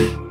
you